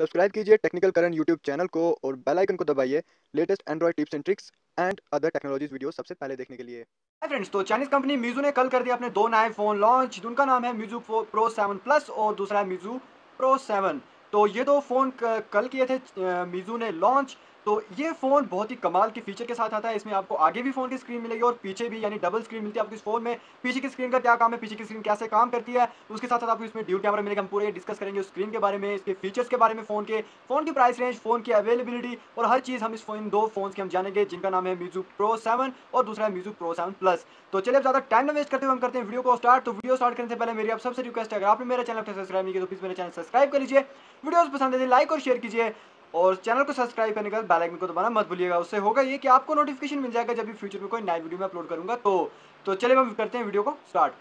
Subscribe कीजिए technical current YouTube channel को और बेल आइकन को दबाइए latest Android tips and tricks and other technologies video सबसे पहले देखने के लिए। फ्रेंड्स तो चाइनीज़ कंपनी मिजू ने कल कर दिया अपने दो नए फ़ोन लॉन्च उनका नाम है मिजू प्रो सेवन प्लस और दूसरा है मिजू प्रो सेवन तो ये दो फ़ोन कल किए थे मिजू ने लॉन्च तो ये फ़ोन बहुत ही कमाल के फीचर के साथ आता है। इसमें आपको आगे भी फ़ोन की स्क्रीन मिलेगी और पीछे भी, यानी डबल स्क्रीन मिलती है आपको इस फ़ोन में। पीछे की स्क्रीन का क्या काम है? पीछे की स्क्रीन कैसे काम करती है? उसके साथ साथ आपको इसमें ड्यू कैमरा मिलेगा। हम पूरे डिस्कस करेंगे उस स्क्रीन के बारे में, इसके फीचर्स के बारे में फ़ोन के। फ़ोन की प्राइस रेंज फ़ोन की अवेलेबिलिटी और हर चीज़ हम इस फ़ोन दो फ़ोन के हम जानेंगे, जिनका नाम है म्यूजू प्रो सेवन और दूसरा है म्यूजू प्रो सेवन प्लस तो चलिए ज़्यादा टाइम वेस्ट करते हुए हम करते हैं वीडियो को स्टार्ट तो वीडियो स्टार्ट करने से पहले मेरी आप सबसे रिक्वेस्ट है, अगर आपने मेरे चैनल पर सब्सक्राइब नहीं किया तो प्लीज़ मेरे चैनल सब्सक्राइब कर लीजिए। वीडियोस पसंद है लाइक और शेयर कीजिए। और चैनल को सब्सक्राइब करने का बेल आइकन को दबाना मत भूलिएगा। उससे होगा ये कि आपको नोटिफिकेशन मिल जाएगा जब भी फ्यूचर में कोई नई वीडियो में अपलोड करूँगा। तो तो चलिए हम करते हैं वीडियो को स्टार्ट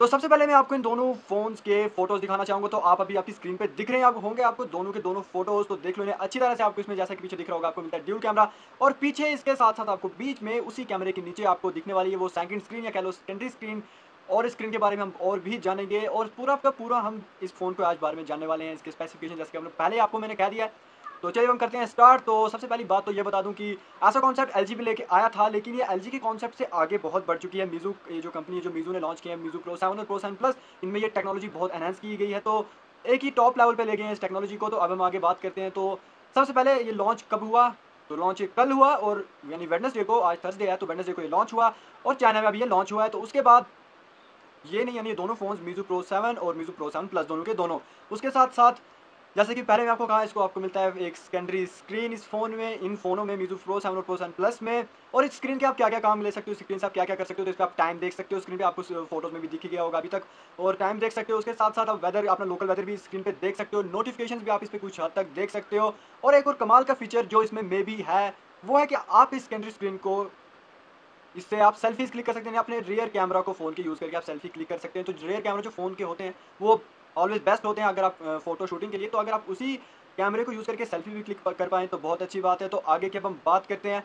तो सबसे पहले मैं आपको इन दोनों फोन्स के फ़ोटोज़ दिखाना चाहूँगा। तो आप अभी आपकी स्क्रीन पे दिख रहे हैं, आप होंगे आपको दोनों के दोनों फ़ोटोज़ तो देख लो इन्हें अच्छी तरह से आपको इसमें जैसा कि पीछे दिख रहा होगा, आपको मिलता है ड्यूल कैमरा और पीछे इसके साथ साथ आपको बीच में उसी कैमरे के नीचे आपको दिखने वाली है वो सेकंड स्क्रीन या कह लो सेकेंडरी स्क्रीन और स्क्रीन के बारे में हम और भी जानेंगे और पूरा का पूरा हम इस फ़ोन को आज बारे में जानने वाले हैं, इसके स्पेसिफिकेशन जैसे कि हमने पहले आपको मैंने कह दिया तो चलिए हम करते हैं स्टार्ट तो सबसे पहली बात तो ये बता दूँ कि ऐसा कॉन्सेप्ट एल भी लेके आया था, लेकिन ये एलजी के कॉन्सेप्ट से आगे बहुत बढ़ चुकी है। मीजू ये जो कंपनी है, जो मीजू ने लॉन्च किया है मीजू प्रो सेवन और प्रो सेवन प्लस इनमें ये टेक्नोलॉजी बहुत एनहेंस की गई है। तो एक ही टॉप लेवल पर ले गए हैं इस टेक्नोलॉजी को। तो अब हम आगे बात करते हैं। तो सबसे पहले ये लॉन्च कब हुआ? तो लॉन्च कल हुआ और यानी वेडनेसडे को, आज थर्सडे है तो वेडनेसडे को ये लॉन्च हुआ और चाइना में अभी ये लॉन्च हुआ है। तो उसके बाद ये नहीं, यानी दोनों फ़ोन मीजू प्रो सेवन और मीजू प्रो सेवन प्लस दोनों के दोनों। उसके साथ साथ, जैसे कि पहले मैं आपको कहा, इसको आपको मिलता है एक सेकेंडरी स्क्रीन इस फ़ोन में, इन फोनों में मीजू प्रो सेवन और प्रो सेवन प्लस में। और इस स्क्रीन के आप क्या क्या काम ले सकते हो स्क्रीन से आप क्या क्या कर सकते हो तो इस पर आप टाइम देख सकते हो स्क्रीन पे आपको फ़ोटोज़ में भी दिखी गया होगा अभी तक। और टाइम देख सकते हो, उसके साथ साथ आप वेदर अपना लोकल वेदर भी स्क्रीन पे देख सकते हो। नोटिफिकेशन भी आप इस पर कुछ हद तक देख सकते हो। और एक और कमाल का फीचर जो इसमें मे भी है, वो है कि आप इस सेकेंडरी स्क्रीन को इससे आप सेल्फीज क्लिक कर सकते हैं अपने रियर कैमरा को फ़ोन के यूज़ करके आप सेल्फी क्लिक कर सकते हैं। तो रियर कैमरा जो फ़ोन के होते हैं, वो ऑलवेज बेस्ट होते हैं अगर आप फ़ोटो शूटिंग के लिए। तो अगर आप उसी कैमरे को यूज़ करके सेल्फी भी क्लिक कर पाएँ तो बहुत अच्छी बात है। तो आगे की अब हम बात करते हैं।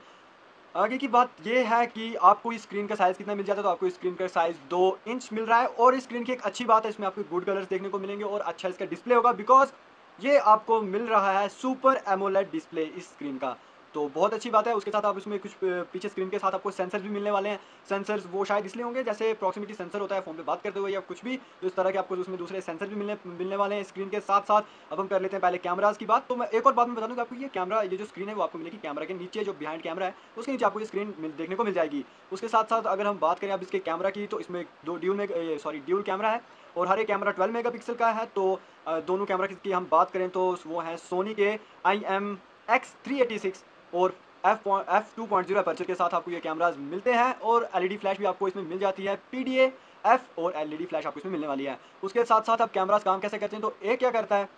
आगे की बात यह है कि आपको स्क्रीन का साइज़ कितना मिल जाता है तो आपको स्क्रीन का साइज़ दो इंच मिल रहा है। और स्क्रीन की एक अच्छी बात है, इसमें आपको गुड कलर्स देखने को मिलेंगे और अच्छा इसका डिस्प्ले होगा बिकॉज़ ये आपको मिल रहा है सुपर एमोलेट डिस्प्ले इस स्क्रीन का। तो बहुत अच्छी बात है। उसके साथ आप उसमें कुछ पीछे स्क्रीन के साथ आपको सेंसर भी मिलने वाले हैं। सेंसर्स वो शायद इसलिए होंगे जैसे प्रॉक्सिमिटी सेंसर होता है फ़ोन पे बात करते हुए या कुछ भी तो इस तरह के आपको उसमें दूसरे सेंसर भी मिलने मिलने वाले हैं स्क्रीन के साथ साथ अब हम कर लेते हैं पहले कैमराज की बात। तो मैं एक और बात में बता दूँगा आपको ये कैमरा ये जो स्क्रीन है वो आपको मिलेगी कैमरा के नीचे, जो बिहाइंड कैमरा है, उसके नीचे आपको ये स्क्रीन देखने को मिल जाएगी। उसके साथ साथ अगर हम बात करें अब इसके कैमरा की तो इसमें दो ड्यूल में सॉरी ड्यूल कैमरा है और हर एक कैमरा 12 मेगापिक्सल का है। तो दोनों कैमरा की हम बात करें तो वो है सोनी के I M X three eighty six और F F two point zero aperture के साथ आपको ये कैमराज मिलते हैं और एलईडी फ्लैश भी आपको इसमें मिल जाती है पीडीए एफ़ और एलईडी फ्लैश आपको इसमें मिलने वाली है। उसके साथ साथ आप कैमराज काम कैसे करते हैं? तो एक क्या करता है?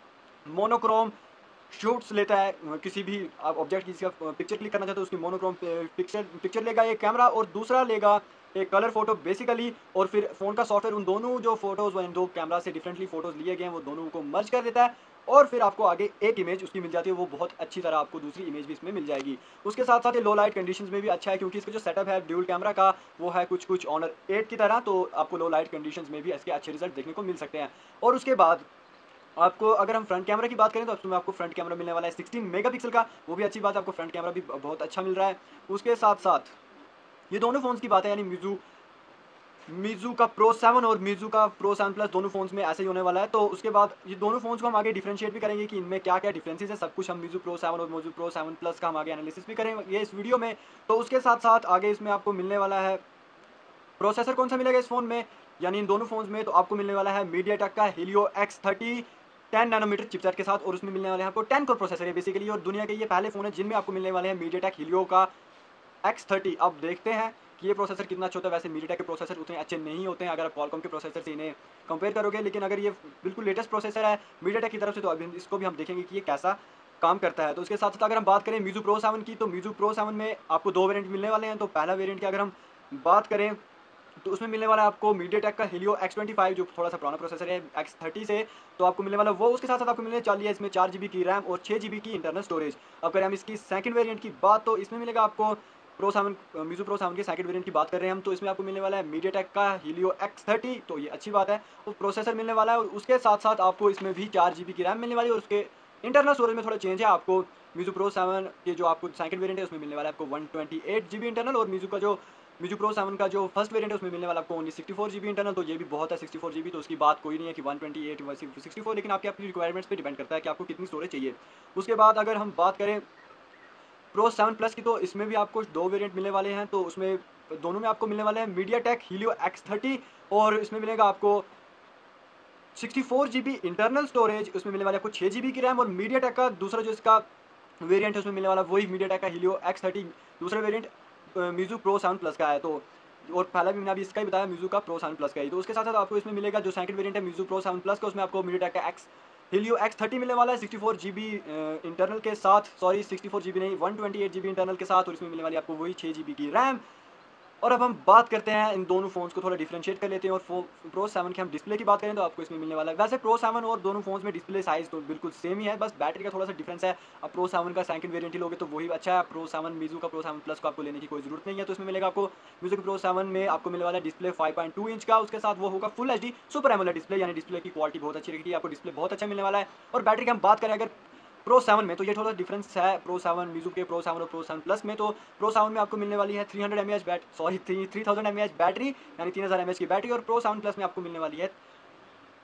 मोनोक्रोम शूट्स लेता है किसी भी आप ऑब्जेक्ट का पिक्चर क्लिक करना चाहते हो, उसकी मोनोक्रोम पिक्चर पिक्चर लेगा एक कैमरा और दूसरा लेगा एक कलर फ़ोटो बेसिकली और फिर फ़ोन का सॉफ्टवेयर उन दोनों जो फ़ोटोज़ इन दो कैमरा से डिफरेंटली फ़ोटोज़ लिए गए हैं, वो दोनों को मर्ज कर देता है। और फिर आपको आगे एक इमेज उसकी मिल जाती है, वो बहुत अच्छी तरह आपको दूसरी इमेज भी इसमें मिल जाएगी। उसके साथ साथ ये लो लाइट कंडीशंस में भी अच्छा है, क्योंकि इसका जो सेटअप है ड्यूल कैमरा का, वो है कुछ कुछ ऑनर एट की तरह तो आपको लो लाइट कंडीशंस में भी इसके अच्छे रिज़ल्ट देखने को मिल सकते हैं। और उसके बाद, आपको अगर हम फ्रंट कैमरा की बात करें तो उसमें आपको फ्रंट कैमरा मिलने वाला है सिक्सटीन मेगापिक्सल का, वो भी अच्छी बात है, आपको फ्रंट कैमरा भी बहुत अच्छा मिल रहा है। उसके साथ साथ, ये दोनों फ़ोन्स की बात है, यानी म्यूजू मीजू का प्रो सेवन और मीजू का प्रो सेवन प्लस दोनों फोन्स में ऐसे ही होने वाला है। तो उसके बाद ये दोनों फोन्स को हम आगे डिफ्रेंशिएट भी करेंगे कि इनमें क्या क्या डिफरेंसेस है। सब कुछ हम मीजू प्रो सेवन और मीजू प्रो सेवन प्लस का हम आगे एनालिसिस भी करेंगे इस वीडियो में। तो उसके साथ साथ आगे इसमें आपको मिलने वाला है प्रोसेसर कौन सा मिलेगा इस फ़ोन में? यानी इन दोनों फोन्स में तो आपको मिलने वाला है मीडिया का Helio X thirty ten nanometre chipset के साथ और उसमें मिलने वाले हैं आपको टेन कोर प्रोसेसर है बेसिकली और दुनिया के ये पहले फ़ोन है जिनमें आपको मिलने वाले हैं मीडिया टेक हीलियो का एक्स थर्टी अब देखते हैं ये प्रोसेसर कितना अच्छा होता है, वैसे मीडिया के प्रोसेसर उतने अच्छे नहीं होते हैं, अगर आप कॉलकॉम के प्रोसेसर से इन्हें कंपेयर करोगे, लेकिन अगर ये बिल्कुल लेटेस्ट प्रोसेसर है मीडिया की तरफ़ से तो अभी इसको भी हम देखेंगे कि ये कैसा काम करता है। तो उसके साथ साथ अगर हम बात करें म्यूजू प्रो सेवन की तो म्यूजू प्रो सेवन में आपको दो वेरियंट मिलने वाले हैं। तो पहला वेरियंट की अगर हम बात करें तो उसमें मिलने वाला है आपको मीडिया टेक का हिलियो एक्स ट्वेंटी फाइव जो थोड़ा सा पुराना प्रोसेसर है एक्स थर्टी से तो आपको मिलने वाला वो, उसके साथ साथ आपको मिलने वाली है इसमें चार जी की रैम और छः जी की इंटरनल स्टोरेज अब करें हम इसकी सेकंड वेरिएंट की बात तो इसमें मिलेगा आपको Pro seven Meizu Pro seven के सेकंड वेरिएंट की बात कर रहे हैं हम तो इसमें आपको मिलने वाला है मीडिया टेक का हीलियो एक्स थर्टी तो ये अच्छी बात है। वो प्रोसेसर मिलने वाला है और उसके साथ साथ आपको इसमें भी चार जी की रैम मिलने वाली है और उसके इंटरनल स्टोरेज में थोड़ा चेंज है। आपको मीजू प्रो सेवन के जो आपको सेकंड वेरिएंट है, उसमें मिलने वाला है आपको one twenty eight G B internal और मीजू का जो मीजू प्रो सेवन का जो फ़र्स्ट वेरिएंट है, उसमें मिलने वाला आपको only sixty four G B internal तो ये भी बहुत है सिक्सटी फोर जी बी तो उसकी बात कोई नहीं है कि one twenty eight sixty four लेकिन आपके अपनी रिक्वायरमेंट्स पे डिपेंड करता है कि आपको कितनी स्टोरेज चाहिए। उसके बाद अगर हम बात करें प्रो सेवन प्लस की तो इसमें भी आपको दो वेरिएंट मिलने वाले हैं तो उसमें दोनों में आपको मिलने वाले हैं MediaTek Helio X thirty और इसमें मिलेगा आपको sixty four G B internal storage उसमें मिलने वाले आपको छः जी बी की रैम और मीडिया टेक का दूसरा जो इसका वेरिएंट है, उसमें मिलने वाला वही मीडिया टेक का हीलियो एक्स थर्टी दूसरा variant Meizu Pro seven plus का है तो और पहला भी मैंने अभी इसका ही बताया म्यूजू का प्रो सेवन प्लस का ही। तो उसके साथ साथ आपको इसमें मिलेगा जो सेकंड वेरिएंट है म्यूजू प्रो सेवन प्लस का, उसमें आपको मीडिया टेक का एक्स हिलियो एक्स थर्टी मिलने वाला है sixty four G B internal के साथ। Sorry sixty four G B नहीं one twenty eight G B internal के साथ, और इसमें मिलने वाली आपको वही छः जी बी की रैम और अब हम बात करते हैं इन दोनों फ़ोन्स को थोड़ा डिफ्रेंशिएट कर लेते हैं और प्रो सेवन की हम डिस्प्ले की बात करें तो आपको इसमें मिलने वाला है। वैसे प्रो सेवन और दोनों फोन्स में डिस्प्ले साइज़ तो बिल्कुल सेम ही है, बस बैटरी का थोड़ा सा डिफरेंस है। अब प्रो सेवन का सेकंड वेरियंट ही लोगे तो वही अच्छा है। प्रो सेवन मीजू का प्रो सेवन प्लस को आपको लेने की कोई ज़रूरत नहीं है तो इसमें मिलेगा आपको म्यूज़िक प्रो सेवन में आपको मिलने वाला डिस्प्ले फाइव इंच का। उसके साथ वो होगा full H D super AMOLED display यानी डिस्प्ले की क्वालिटी बहुत अच्छी रहेगी, आपको डिस्प्ले बहुत अच्छा मिलने वाला है। और बैटरी की हम बात करें, अगर प्रो सेवन में तो ये थोड़ा डिफरेंस है प्रो सेवन मीजू के प्रो सेवन और प्रो सेवन प्लस में तो प्रो सेवन में आपको मिलने वाली है three hundred M H bat sorry three three thousand M H battery यानी तीन हज़ार एम एच की बैटरी और प्रो सेवन प्लस में आपको मिलने वाली है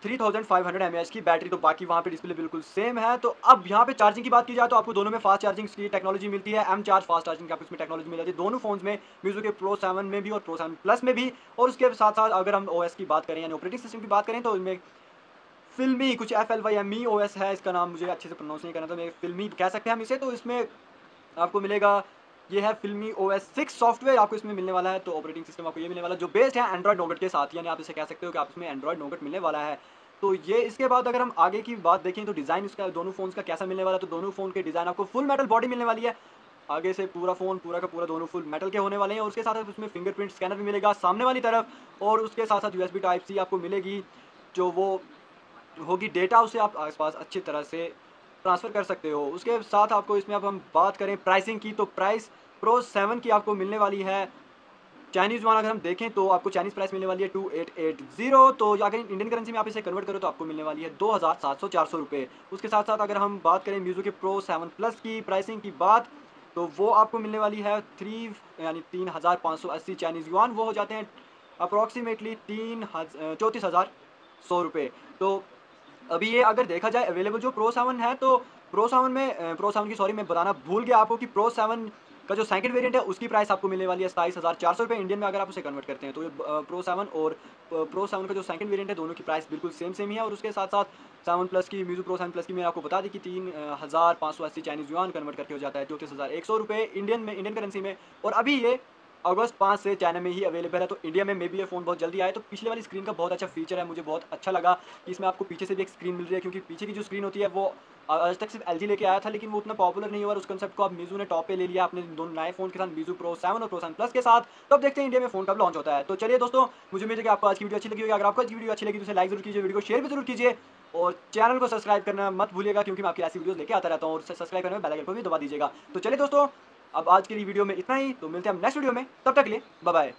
three thousand five hundred M H की बैटरी तो बाकी वहाँ पे डिस्प्ले बिल्कुल सेम है। तो अब यहाँ पे चार्जिंग की बात की जाए तो आपको दोनों में फास्ट चार्जिंग की टेक्नोलॉजी मिलती है एम चार्ज फास्ट चार्जिंग की आपको इसमें टेक्नोलॉजी मिल जाती है। दोनों फ़ोन में म्यूज़िक के प्रो सेवन में भी और प्रो सेवन प्लस में भी। और उसके साथ साथ अगर हम ओएस की बात करें, यानी ऑपरेटिंग सिस्टम की बात करें तो इनमें फिल्मी, कुछ F L Y M E O S है, इसका नाम मुझे अच्छे से प्रोनाउंस नहीं करना था मैं फिल्मी कह सकते हैं हम इसे तो इसमें आपको मिलेगा, ये है फिल्मी ओ एस सिक्स सॉफ्टवेयर आपको इसमें मिलने वाला है तो ऑपरेटिंग सिस्टम आपको ये मिलने वाला है, जो बेस्ड है एंड्रॉइड नोगट के साथ, यानी आप इसे कह सकते हो कि आप इसमें एंड्रॉइड नोगट मिलने वाला है। तो ये इसके बाद अगर हम आगे की बात देखें तो डिज़ाइन इसका, दोनों फ़ोन का कैसा मिलने वाला है तो दोनों फ़ोन के डिज़ाइन आपको फुल मेटल बॉडी मिलने वाली है। आगे से पूरा फ़ोन पूरा का पूरा दोनों फुल मेटल के होने वाले हैं, और उसके साथ साथ उसमें फिंगरप्रिंट स्कैनर भी मिलेगा सामने वाली तरफ़, और उसके साथ साथ यूएसबी टाइप सी आपको मिलेगी, जो वो होगी। डेटा उसे आप आस पास अच्छी तरह से ट्रांसफ़र कर सकते हो। उसके साथ आपको इसमें अब हम बात करें प्राइसिंग की। तो प्राइस प्रो सेवन की आपको मिलने वाली है। चाइनीज़ वन अगर हम देखें तो आपको चाइनीज़ प्राइस मिलने वाली है टू एट एट ज़ीरो तो अगर इंडियन करेंसी में आप इसे कन्वर्ट करो तो आपको मिलने वाली है दो हज़ार सात सौ चार सौ रुपये उसके साथ साथ अगर हम बात करें म्यूज़ो के प्रो सेवन प्लस की प्राइसिंग की बात तो वो आपको मिलने वाली है थ्री यानी तीन हज़ार पाँच सौ अस्सी चाइनीज़ युआन वो हो जाते हैं अप्रॉक्सीमेटली तीन चौंतीस हज़ार सौ रुपये तो अभी ये अगर देखा जाए अवेलेबल जो प्रो सेवन है तो प्रो सेवन में प्रो सेवन की सॉरी मैं बताना भूल गया आपको कि प्रो सेवन का जो सेकंड वेरिएंट है, उसकी प्राइस आपको मिलने वाली है सताईस हज़ार चार सौ रुपये इंडियन में अगर आप उसे कन्वर्ट करते हैं। तो ये प्रो सेवन और प्रो सेवन का जो सेकंड वेरिएंट है, दोनों की प्राइस बिल्कुल सेम सेम ही है। और उसके साथ साथ सेवन प्लस की म्यूज़िक प्रो सेवन प्लस की मैंने आपको बता दी कि तीन हज़ार पाँच सौ अस्सी चाइनीज़ युआन कन्वर्ट करके हो जाता है, चौंतीस हज़ार एक सौ रुपये इंडियन में इंडियन करेंसी में। और अभी ये अगस्त पाँच से चाइना में ही अवेलेबल है तो इंडिया में मे भी ये फ़ोन बहुत जल्दी आए। तो पिछले वाली स्क्रीन का बहुत अच्छा फीचर है, मुझे बहुत अच्छा लगा कि इसमें आपको पीछे से भी एक स्क्रीन मिल रही है, क्योंकि पीछे की जो स्क्रीन होती है, वो आज तक सिर्फ़ एलजी लेके आया था, लेकिन वो उतना पॉपुलर नहीं हुआ उस कंसेप्ट को आप मीजू ने टॉप पे ले लिया, अपने दोनों नए फ़ोन के साथ मीजू प्रो सेवन और प्रो सेवन प्लस के साथ। तो अब देखते हैं इंडिया में फ़ोन कब लॉन्च होता है। तो चलिए दोस्तों, मुझे उम्मीद है कि आपको आज की वीडियो अच्छी लगी होगी। अगर आपको आज की वीडियो अच्छी लगी तो उसे लाइक ज़रूर कीजिए वीडियो को शेयर भी ज़रूर कीजिए। और चैनल को सब्सक्राइब करना मत भूलिएगा, क्योंकि मैं आपकी ऐसी वीडियोस लेके आता रहता हूँ, और सब्सक्राइब करने में बेल आइकन को भी दबा दीजिएगा। तो चलिए दोस्तों अब आज के लिए वीडियो में इतना ही। तो मिलते हैं हम नेक्स्ट वीडियो में। तब तक के लिए बाय